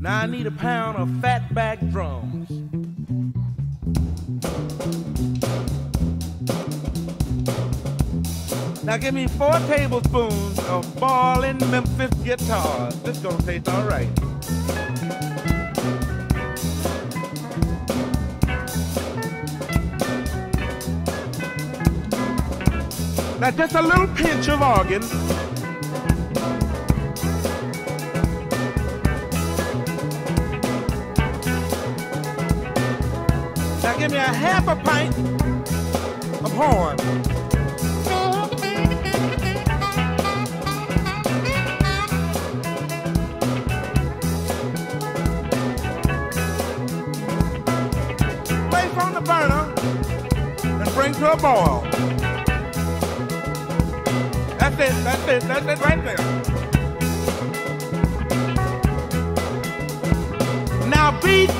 Now I need a pound of fatback drums. Now give me four tablespoons of ballin' Memphis guitars. This gonna taste all right. Now just a little pinch of organ. Now give me a half a pint of horn. Place on the burner and bring to a boil. That's it, that's it, that's it right there. Now beat